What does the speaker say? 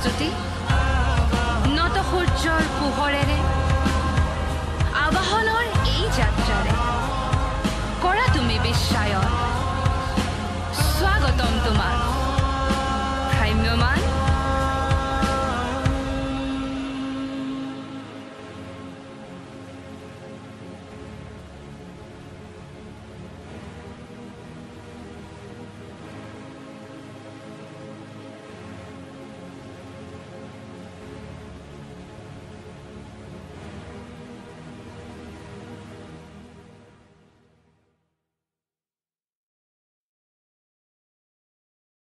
প্ৰস্তুতি নত সূৰ্যৰ পোহৰেৰে